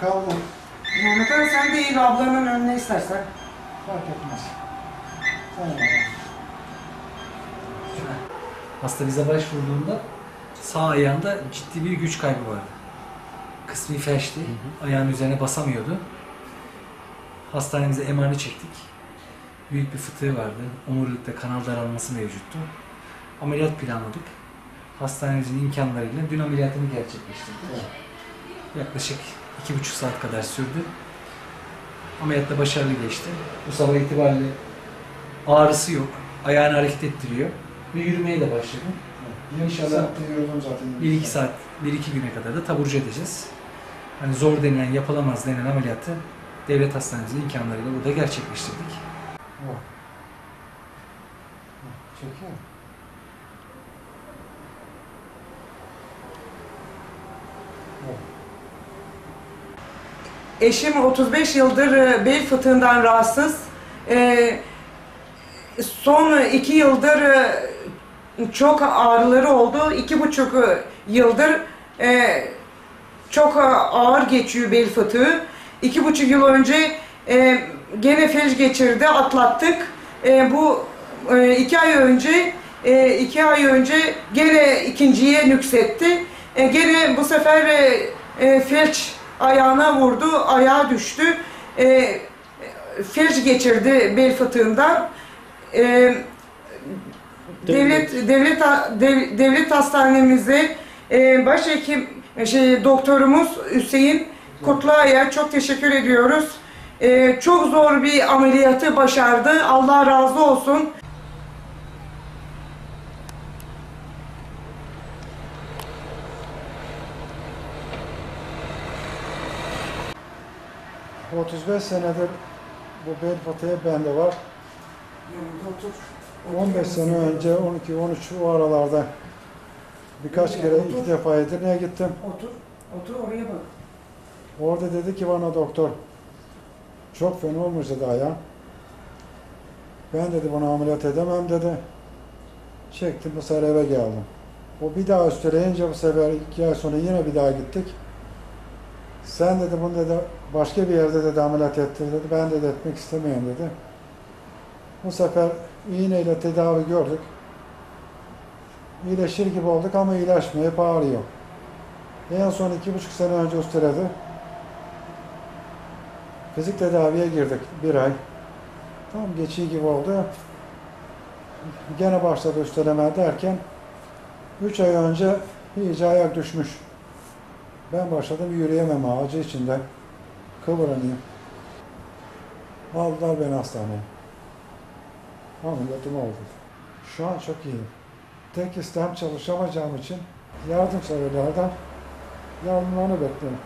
Kaldım. Mehmet Ali sen de eğil ablanın önüne istersen. Fark etmez. Sen bana. Hasta bize başvurduğunda sağ ayağında ciddi bir güç kaybı vardı. Kısmi felçti. Ayağın üzerine basamıyordu. Hastanemize MR'ını çektik. Büyük bir fıtığı vardı. Omurilikte kanal daralması mevcuttu. Ameliyat planladık. Hastanemizin imkanlarıyla dün ameliyatını gerçekleştirdik. Yaklaşık iki buçuk saat kadar sürdü. Ameliyatta başarılı geçti. Bu sabah itibariyle ağrısı yok. Ayağını hareket ettiriyor. Ve yürümeye de başladı. İnşallah Saatte yürüdüm zaten. 1-2 saat, 1-2 güne kadar da taburcu edeceğiz. Hani zor denilen, yapılamaz denilen ameliyatı devlet hastanemizin imkanlarıyla burada gerçekleştirdik. Oh. Çekiyor. Eşim 35 yıldır e, bel fıtığından rahatsız. E, son iki yıldır e, çok ağrıları oldu. İki buçuk yıldır çok ağır geçiyor bel fıtığı. İki buçuk yıl önce gene felç geçirdi, atlattık. Bu e, iki ay önce e, iki ay önce gene ikinciye nüksetti. E, gene bu sefer felç ayağına vurdu, ayağa düştü. E, felç geçirdi bel fıtığından. E, devlet devlet dev- devlet hastanemizde e, başhekim şey doktorumuz Hüseyin Kutluay'a çok teşekkür ediyoruz. E, çok zor bir ameliyatı başardı. Allah razı olsun. 35 senedir bu bel fıtığı bende var. 15 sene önce 12-13 o aralarda birkaç kere iki defa Edirne'ye gittim. Otur, otur oraya bak. Orada dedi ki bana doktor çok fena olmuş dedi ayağım. Ben dedi bunu ameliyat edemem dedi. Çektim bu sefer eve geldim. O bir daha üsteleyince bu sefer iki ay sonra yine bir daha gittik. Sen dedi bunu dedi başka bir yerde dedi ameliyat ettir dedi. Ben dedi etmek istemiyorum dedi. Bu sefer iğneyle tedavi gördük. İyileşir gibi olduk ama iyileşmiyor. Hep. En son iki buçuk sene önce üsteledi. Fizik tedaviye girdik bir ay. Tam geçiği gibi oldu. Gene başladı üsteleme derken üç ay önce iyice ayak düşmüş. Ben başladım yürüyemem ağacı içinde. Kıvranayım. Aldılar beni hastaneye. Ameliyatım oldu. Şu an çok iyiyim. Tek istem çalışamayacağım için yardımseverlerden yardımlarını bekliyorum.